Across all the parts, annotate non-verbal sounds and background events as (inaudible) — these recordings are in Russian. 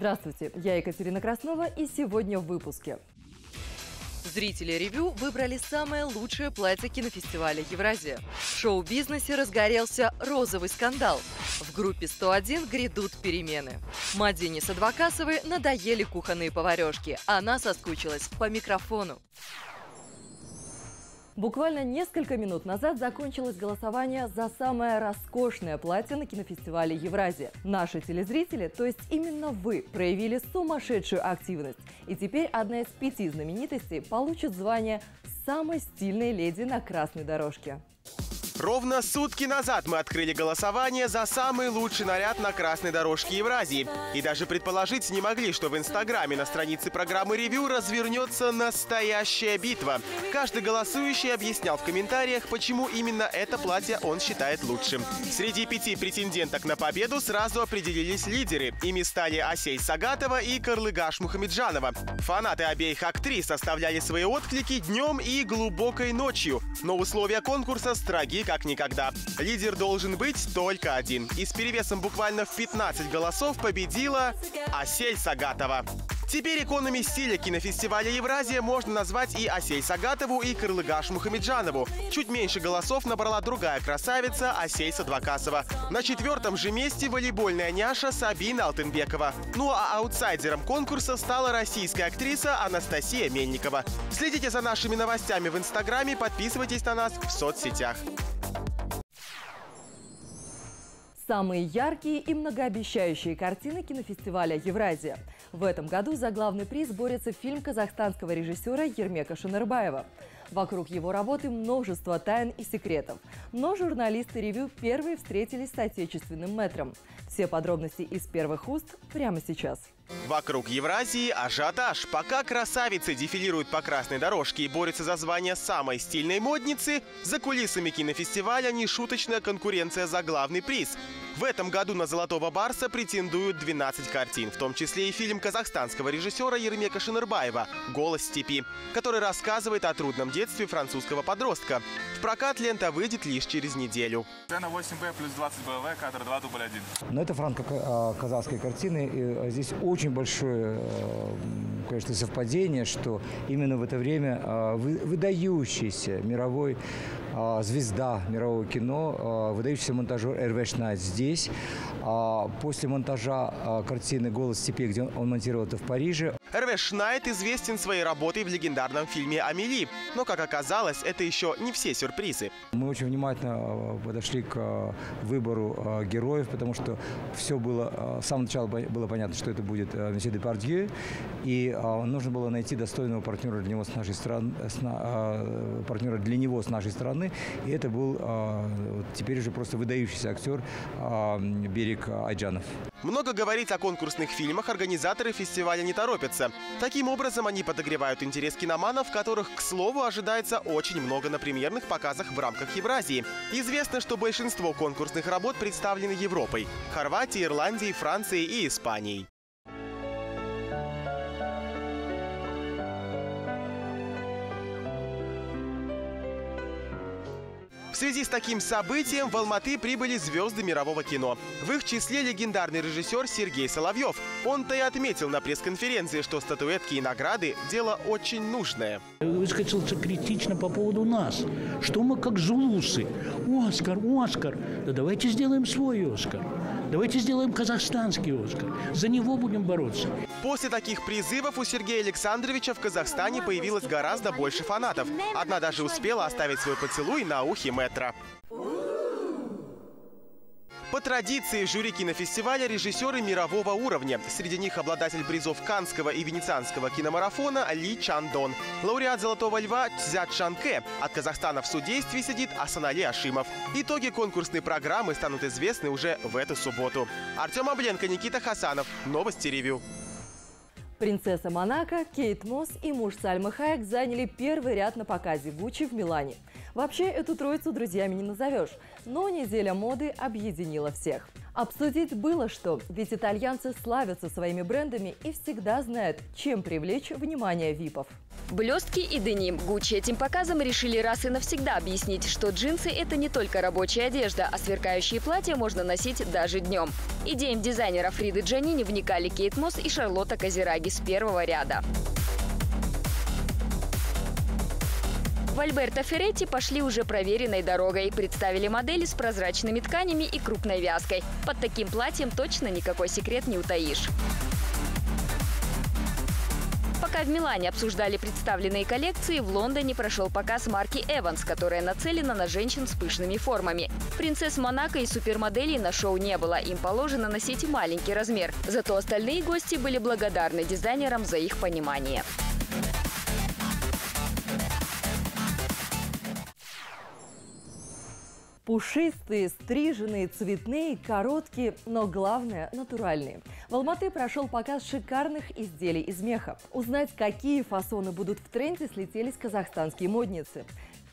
Здравствуйте, я Екатерина Краснова и сегодня в выпуске. Зрители ревю выбрали самое лучшее платье кинофестиваля «Евразия». В шоу-бизнесе разгорелся розовый скандал. В группе 101 грядут перемены. Мадине Садвакасовой надоели кухонные поварешки. Она соскучилась по микрофону. Буквально несколько минут назад закончилось голосование за самое роскошное платье на кинофестивале «Евразия». Наши телезрители, то есть именно вы, проявили сумасшедшую активность. И теперь одна из пяти знаменитостей получит звание самой стильной леди на красной дорожке. Ровно сутки назад мы открыли голосование за самый лучший наряд на красной дорожке Евразии. И даже предположить не могли, что в Инстаграме на странице программы «Ревью» развернется настоящая битва. Каждый голосующий объяснял в комментариях, почему именно это платье он считает лучшим. Среди пяти претенденток на победу сразу определились лидеры. Ими стали Асей Сагатова и Карлыгаш Мухамеджанова. Фанаты обеих актрис оставляли свои отклики днем и глубокой ночью. Но условия конкурса строги как никогда. Лидер должен быть только один. И с перевесом буквально в 15 голосов победила Асель Сагатова. Теперь иконами стиля кинофестиваля «Евразия» можно назвать и Асей Сагатову, и Кырлыгаш Мухамеджанову. Чуть меньше голосов набрала другая красавица Асей Садвакасова. На четвертом же месте волейбольная няша Сабина Алтынбекова. Ну а аутсайдером конкурса стала российская актриса Анастасия Мельникова. Следите за нашими новостями в Инстаграме, подписывайтесь на нас в соцсетях. Самые яркие и многообещающие картины кинофестиваля «Евразия». В этом году за главный приз борется фильм казахстанского режиссера Ермека Шанарбаева. Вокруг его работы множество тайн и секретов. Но журналисты ревю первые встретились с отечественным метром. Все подробности из первых уст прямо сейчас. Вокруг Евразии ажиотаж. Пока красавицы дефилируют по красной дорожке и борются за звание самой стильной модницы, за кулисами кинофестиваля нешуточная конкуренция за главный приз. В этом году на «Золотого барса» претендуют 12 картин, в том числе и фильм казахстанского режиссера Ермека Шинырбаева «Голос степи», который рассказывает о трудном детстве французского подростка. В прокат лента выйдет лишь через неделю. Цена 8Б плюс 20 БВ, кадр 2, дубль 1. Но это франко-казахские картины. И здесь очень большое, конечно, совпадение, что именно в это время выдающийся мировой звезда мирового кино, выдающийся монтажер Эрве Шнайт здесь. После монтажа картины «Голос степи», где он монтировал это в Париже. Эрве Шнайт известен своей работой в легендарном фильме «Амели». Но, как оказалось, это еще не все сюрпризы. Мы очень внимательно подошли к выбору героев, потому что все было... С самого начала было понятно, что это будет месье Депардье. И нужно было найти достойного партнера для него с нашей страны, партнера для него с нашей стороны. И это был теперь уже просто выдающийся актер Берег Айджанов. Много говорить о конкурсных фильмах организаторы фестиваля не торопятся. Таким образом, они подогревают интерес киноманов, которых, к слову, ожидается очень много на премьерных показах в рамках Евразии. Известно, что большинство конкурсных работ представлены Европой – Хорватией, Ирландией, Францией и Испанией. Связи с таким событием в Алматы прибыли звезды мирового кино. В их числе легендарный режиссер Сергей Соловьев. Он-то и отметил на пресс-конференции, что статуэтки и награды – дело очень нужное. Высказался критично по поводу нас, что мы как зулусы. Оскар, Оскар, да давайте сделаем свой Оскар. Давайте сделаем казахстанский Оскар. За него будем бороться. После таких призывов у Сергея Александровича в Казахстане появилось гораздо больше фанатов. Одна даже успела оставить свой поцелуй на ухе метра. По традиции жюри кинофестиваля режиссеры мирового уровня. Среди них обладатель призов Канского и Венецианского киномарафона Ли Чандон. Лауреат «Золотого льва» Цзят Шанке. От Казахстана в судействе сидит Асанали Ашимов. Итоги конкурсной программы станут известны уже в эту субботу. Артем Абленко, Никита Хасанов. Новости ревю. Принцесса Монако, Кейт Мосс и муж Сальмы Хайек заняли первый ряд на показе Гуччи в Милане. Вообще, эту троицу друзьями не назовешь, но неделя моды объединила всех. Обсудить было что, ведь итальянцы славятся своими брендами и всегда знают, чем привлечь внимание випов. Блестки и деним. Гуччи этим показом решили раз и навсегда объяснить, что джинсы – это не только рабочая одежда, а сверкающие платья можно носить даже днем. Идеям дизайнеров Фриды Джанини вникали Кейт Мосс и Шарлотта Казираги с первого ряда. В Альберто Ферретти пошли уже проверенной дорогой. Представили модели с прозрачными тканями и крупной вязкой. Под таким платьем точно никакой секрет не утаишь. Пока в Милане обсуждали представленные коллекции, в Лондоне прошел показ марки Evans, которая нацелена на женщин с пышными формами. Принцесс Монако и супермоделей на шоу не было, им положено носить маленький размер. Зато остальные гости были благодарны дизайнерам за их понимание. Пушистые, стриженные, цветные, короткие, но главное – натуральные. В Алматы прошел показ шикарных изделий из меха. Узнать, какие фасоны будут в тренде, слетелись казахстанские модницы.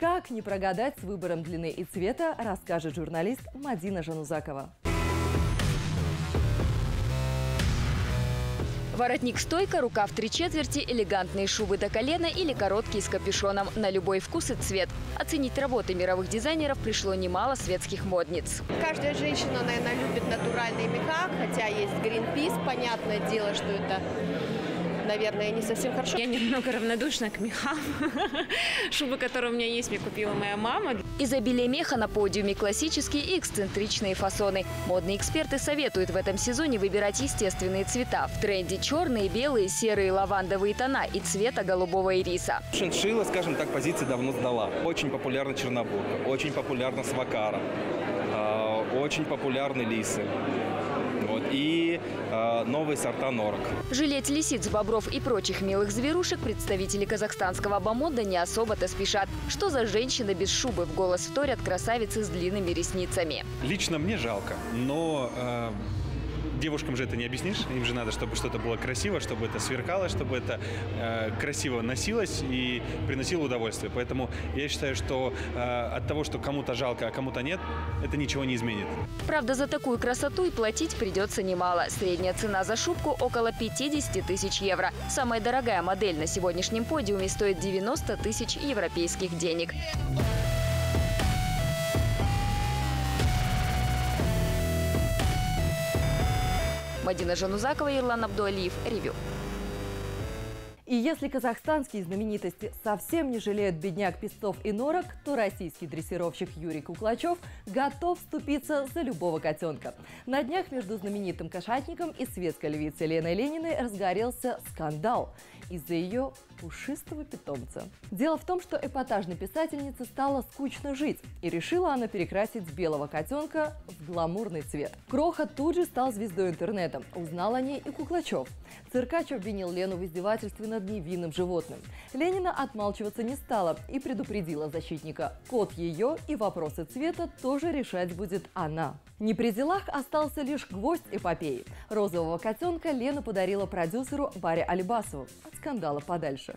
Как не прогадать с выбором длины и цвета, расскажет журналист Мадина Жанузакова. Воротник-стойка, рукав три четверти, элегантные шубы до колена или короткие с капюшоном. На любой вкус и цвет. Оценить работы мировых дизайнеров пришло немало светских модниц. Каждая женщина, наверное, любит натуральные меха, хотя есть Greenpeace. Понятное дело, что это наверное, не совсем хорошо. Я немного равнодушна к мехам. (laughs) Шуба, которая у меня есть, мне купила моя мама. Изобилие меха на подиуме классические и эксцентричные фасоны. Модные эксперты советуют в этом сезоне выбирать естественные цвета. В тренде черные, белые, серые, лавандовые тона и цвета голубого ириса. Шиншилла, скажем так, позиции давно сдала. Очень популярна чернобурка, очень популярна свакара, очень популярны лисы. Вот, и новые сорта норок. Жалеть лисиц, бобров и прочих милых зверушек представители казахстанского бомонда не особо-то спешат. Что за женщина без шубы в голос вторят красавицы с длинными ресницами. Лично мне жалко, но э, девушкам же это не объяснишь. Им же надо, чтобы что-то было красиво, чтобы это сверкало, чтобы это э, красиво носилось и приносило удовольствие. Поэтому я считаю, что э, от того, что кому-то жалко, а кому-то нет, это ничего не изменит. Правда, за такую красоту и платить придется немало. Средняя цена за шубку около 50 тысяч евро. Самая дорогая модель на сегодняшнем подиуме стоит 90 тысяч европейских денег. Мадина Жанузакова, Ирлан Абдуалиев. Ревю. И если казахстанские знаменитости совсем не жалеют бедняк песцов и норок, то российский дрессировщик Юрий Куклачев готов вступиться за любого котенка. На днях между знаменитым кошатником и светской львицей Леной Лениной разгорелся скандал из-за ее пушистого питомца. Дело в том, что эпатажной писательнице стало скучно жить, и решила она перекрасить белого котенка в гламурный цвет. Кроха тут же стал звездой интернета. Узнал о ней и Куклачев. Циркач обвинил Лену в издевательстве над невинным животным. Ленина отмалчиваться не стала и предупредила защитника. Кот ее и вопросы цвета тоже решать будет она. Не при делах остался лишь гвоздь эпопеи. Розового котенка Лена подарила продюсеру Баре Алибасову. От скандала подальше.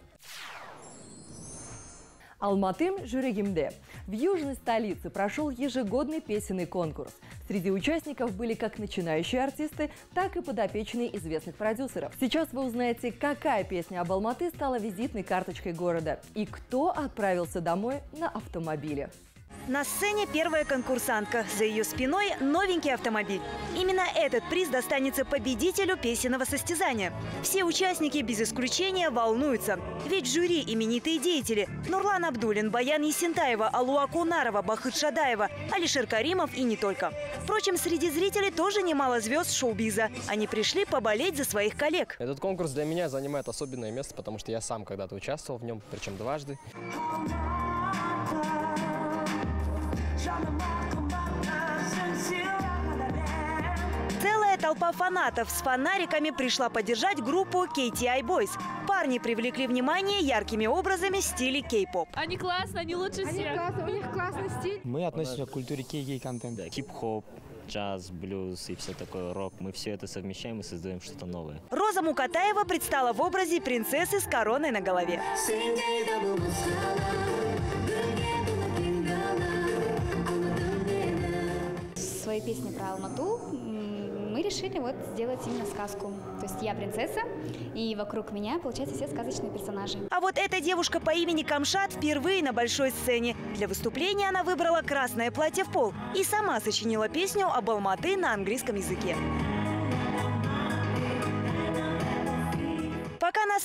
Алматым Жюрегимде. В южной столице прошел ежегодный песенный конкурс. Среди участников были как начинающие артисты, так и подопечные известных продюсеров. Сейчас вы узнаете, какая песня об Алматы стала визитной карточкой города и кто отправился домой на автомобиле. На сцене первая конкурсантка. За ее спиной новенький автомобиль. Именно этот приз достанется победителю песенного состязания. Все участники без исключения волнуются. Ведь жюри именитые деятели Нурлан Абдулин, Баян Есентаева, Алуа Кунарова, Бахыт Шадаева, Алишер Каримов и не только. Впрочем, среди зрителей тоже немало звезд шоу-биза. Они пришли поболеть за своих коллег. Этот конкурс для меня занимает особенное место, потому что я сам когда-то участвовал в нем, причем дважды. Целая толпа фанатов с фонариками пришла поддержать группу KTI Boys. Парни привлекли внимание яркими образами в стиле кей-поп. Они классные, они лучше они всех. Классно, у них классный стиль. Мы относимся к культуре кей-гей-контента. Да, хип-хоп, джаз, блюз и все такое, рок. Мы все это совмещаем и создаем что-то новое. Роза Мукатаева предстала в образе принцессы с короной на голове. Своей песне про Алмату, мы решили вот сделать именно сказку. То есть я принцесса, и вокруг меня, получается, все сказочные персонажи. А вот эта девушка по имени Камшат впервые на большой сцене. Для выступления она выбрала красное платье в пол и сама сочинила песню об Алматы на английском языке.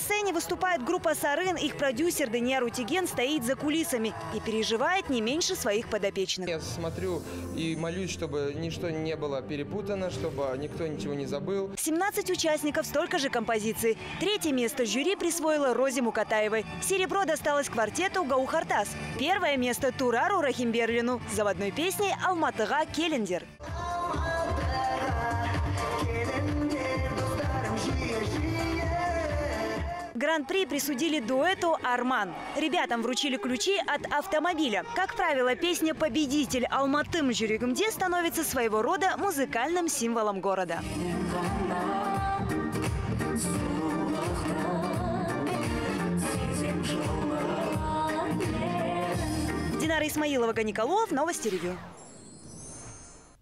Сцене выступает группа «Сарын», их продюсер Даниар Утиген стоит за кулисами и переживает не меньше своих подопечных. Я смотрю и молюсь, чтобы ничто не было перепутано, чтобы никто ничего не забыл. 17 участников, столько же композиций. Третье место жюри присвоила Розе Мукатаевой. Серебро досталось квартету Гаухартас. Первое место Турару Рахимберлину заводной песней «Алматыга Келлендер». Гран-при присудили дуэту «Арман». Ребятам вручили ключи от автомобиля. Как правило, песня «Победитель Алматым Жюригмде» становится своего рода музыкальным символом города. Динара Исмаилова, Ганиколов, Новости ревю.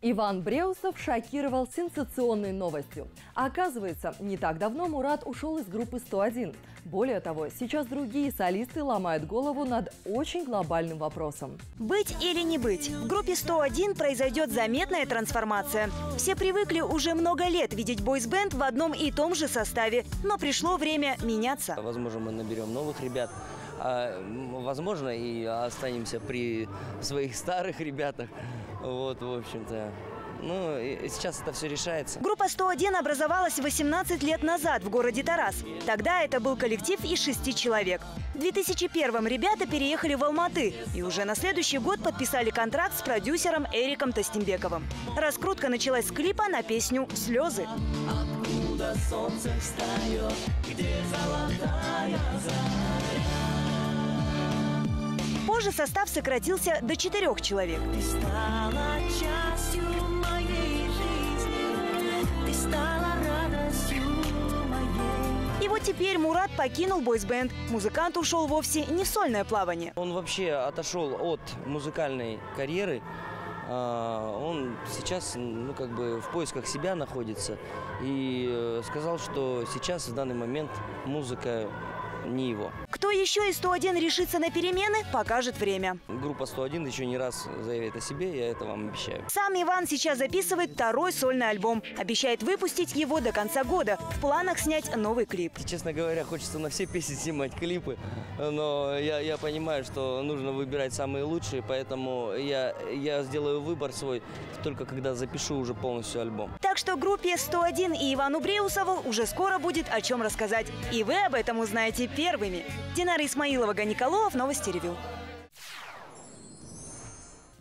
Иван Бреусов шокировал сенсационной новостью. Оказывается, не так давно Мурат ушел из группы 101. Более того, сейчас другие солисты ломают голову над очень глобальным вопросом. Быть или не быть? В группе 101 произойдет заметная трансформация. Все привыкли уже много лет видеть бойсбенд в одном и том же составе, но пришло время меняться. Возможно, мы наберем новых ребят, а, возможно, и останемся при своих старых ребятах. Вот, в общем-то. Ну, сейчас это все решается. Группа 101 образовалась 18 лет назад в городе Тарас. Тогда это был коллектив из шести человек. В 2001 ребята переехали в Алматы и уже на следующий год подписали контракт с продюсером Эриком Тостембековым. Раскрутка началась с клипа на песню «Слезы». Откуда солнце встает, где золотая Позже состав сократился до четырех человек. Ты стала частью моей жизни, ты стала радостью моей. И вот теперь Мурат покинул бойсбенд. Музыкант ушел вовсе не в сольное плавание. Он вообще отошел от музыкальной карьеры. А, Он сейчас, ну, как бы в поисках себя находится. И э, сказал, что сейчас, в данный момент, музыка не его. Кто еще из 101 решится на перемены, покажет время. Группа 101 еще не раз заявит о себе, я это вам обещаю. Сам Иван сейчас записывает второй сольный альбом. Обещает выпустить его до конца года. В планах снять новый клип. Честно говоря, хочется на все песни снимать клипы, но я, я понимаю, что нужно выбирать самые лучшие, поэтому я, я сделаю выбор свой только когда запишу уже полностью альбом. Так что группе 101 и Ивану Бреусову уже скоро будет о чем рассказать. И вы об этом узнаете первыми. Динара Исмаилова, Ганиколов, Новости ревю.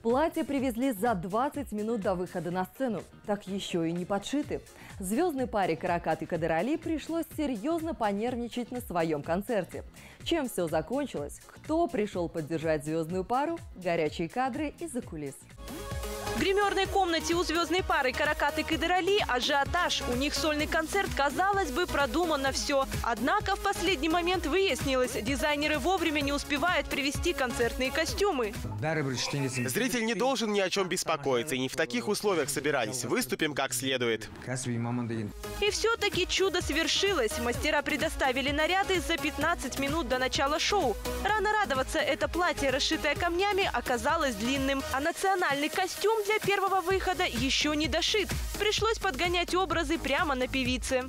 Платье привезли за 20 минут до выхода на сцену. Так еще и не подшиты. Звездной паре Каракат и Кадырали пришлось серьезно понервничать на своем концерте. Чем все закончилось? Кто пришел поддержать звездную пару? Горячие кадры из-за кулис. В гримерной комнате у звездной пары Каракат и Кадырали ажиотаж. У них сольный концерт, казалось бы, продумано все. Однако в последний момент выяснилось, дизайнеры вовремя не успевают привезти концертные костюмы. Зритель не должен ни о чем беспокоиться, и не в таких условиях собирались. Выступим как следует. И все-таки чудо свершилось. Мастера предоставили наряды за 15 минут до начала шоу. Рано радоваться, это платье, расшитое камнями, оказалось длинным. А национальный костюм для первого выхода еще не дошит. Пришлось подгонять образы прямо на певице.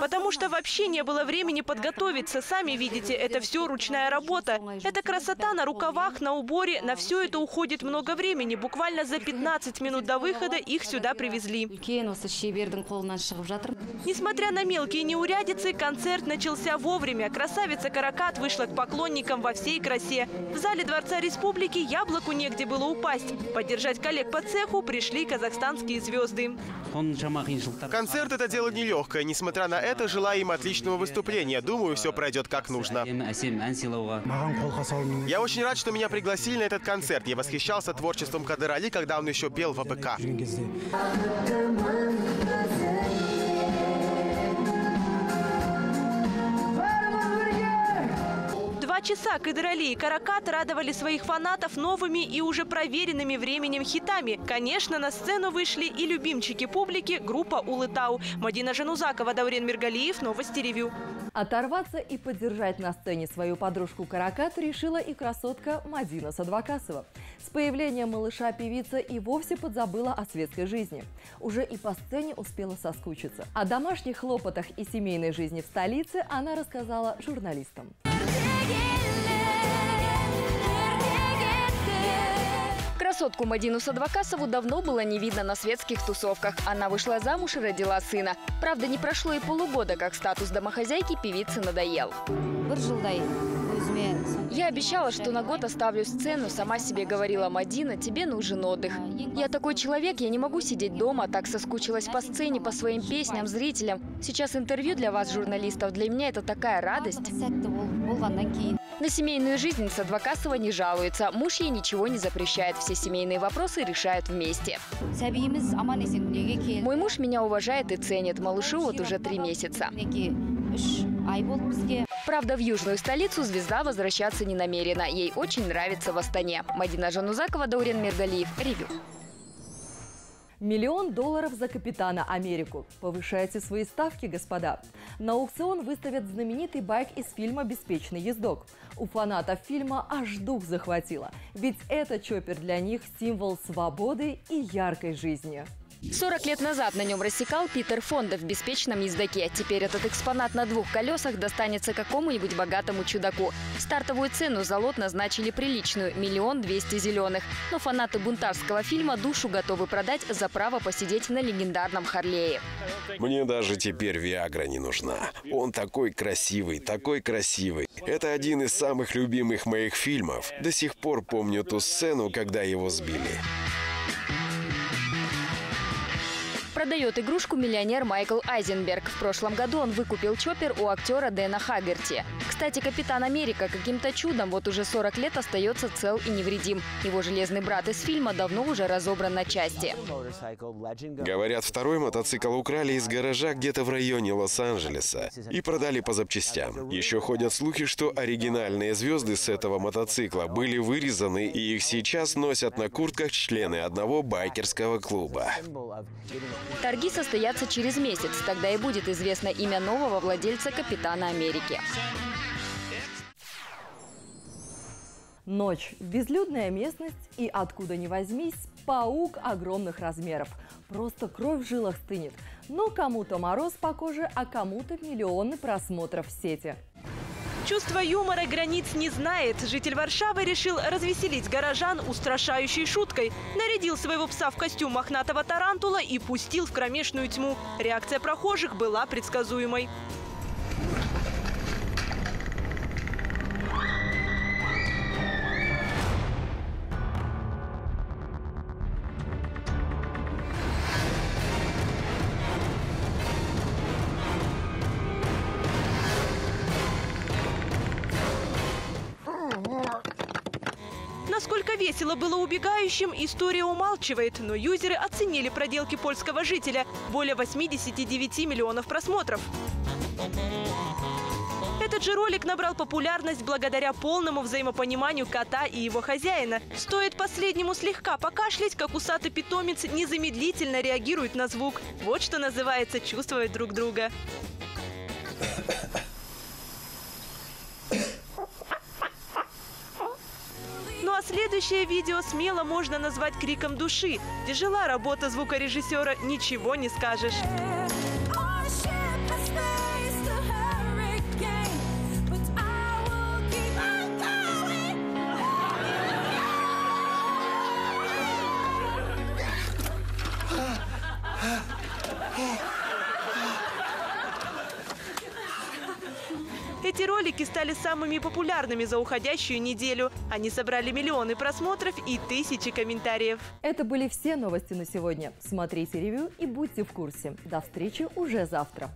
Потому что вообще не было времени подготовиться. Сами видите, это все ручная работа. Это красота на рукавах, на уборе. На все это уходит много времени. Буквально за 15 минут до выхода их сюда привезли. Несмотря на мелкие неурядицы, концерт начался вовремя. Красавица Каракат вышла к поклонникам во всей красе. В зале Дворца Республики яблоку негде было упасть. Поддержать коллег по цеху пришли казахстанские звезды. Концерт – это дело нелегкое. Несмотря на это, желаю им отличного выступления. Думаю, все пройдет как нужно. Я очень рад, что меня пригласили на этот концерт. Я восхищался творчеством Кадырали, когда он еще пел в АПК. Часа Кадырали и Каракат радовали своих фанатов новыми и уже проверенными временем хитами. Конечно, на сцену вышли и любимчики публики группа Улытау. Мадина Жанузакова, Даурен Миргалиев, Новости Ревью. Оторваться и поддержать на сцене свою подружку Каракат решила и красотка Мадина Садвакасова. С появлением малыша певица и вовсе подзабыла о светской жизни. Уже и по сцене успела соскучиться. О домашних хлопотах и семейной жизни в столице она рассказала журналистам. Красотку Мадину Садвакасову давно было не видно на светских тусовках. Она вышла замуж и родила сына. Правда, не прошло и полугода, как статус домохозяйки певицы надоел. Я обещала, что на год оставлю сцену, сама себе говорила, Мадина, тебе нужен отдых. Я такой человек, я не могу сидеть дома, так соскучилась по сцене, по своим песням, зрителям. Сейчас интервью для вас, журналистов, для меня это такая радость. На семейную жизнь Садвакасова не жалуется. Муж ей ничего не запрещает. Все семейные вопросы решают вместе. Мой муж меня уважает и ценит. Малышу вот уже три месяца. Правда, в южную столицу звезда возвращаться не намерена. Ей очень нравится в Астане. Мадина Жанузакова, Даурен Миргалиев. Ревю. Миллион долларов за капитана Америку. Повышайте свои ставки, господа. На аукцион выставят знаменитый байк из фильма «Беспечный ездок». У фанатов фильма аж дух захватило. Ведь это чоппер для них символ свободы и яркой жизни. 40 лет назад на нем рассекал Питер Фонда в беспечном ездаке. Теперь этот экспонат на двух колесах достанется какому-нибудь богатому чудаку. Стартовую цену за лот назначили приличную – миллион двести зеленых. Но фанаты бунтарского фильма душу готовы продать за право посидеть на легендарном Харлее. Мне даже теперь Виагра не нужна. Он такой красивый, такой красивый. Это один из самых любимых моих фильмов. До сих пор помню ту сцену, когда его сбили. Продает игрушку миллионер Майкл Айзенберг. В прошлом году он выкупил чоппер у актера Дэна Хагерти. Кстати, Капитан Америка каким-то чудом вот уже 40 лет остается цел и невредим. Его железный брат из фильма давно уже разобран на части. Говорят, второй мотоцикл украли из гаража где-то в районе Лос-Анджелеса и продали по запчастям. Еще ходят слухи, что оригинальные звезды с этого мотоцикла были вырезаны и их сейчас носят на куртках члены одного байкерского клуба. Торги состоятся через месяц. Тогда и будет известно имя нового владельца Капитана Америки. Ночь. Безлюдная местность и, откуда ни возьмись, паук огромных размеров. Просто кровь в жилах стынет. Но кому-то мороз по коже, а кому-то миллионы просмотров в сети. Чувство юмора границ не знает. Житель Варшавы решил развеселить горожан устрашающей шуткой. Нарядил своего пса в костюм мохнатого тарантула и пустил в кромешную тьму. Реакция прохожих была предсказуемой. Было убегающим, история умалчивает, но юзеры оценили проделки польского жителя. Более 89 миллионов просмотров. Этот же ролик набрал популярность благодаря полному взаимопониманию кота и его хозяина. Стоит последнему слегка покашлять, как усатый питомец незамедлительно реагирует на звук. Вот что называется чувствовать друг друга. (coughs) Ну а следующее видео смело можно назвать криком души. Тяжела работа звукорежиссера, ничего не скажешь. Стали самыми популярными за уходящую неделю. Они собрали миллионы просмотров и тысячи комментариев. Это были все новости на сегодня. Смотрите ревью и будьте в курсе. До встречи уже завтра.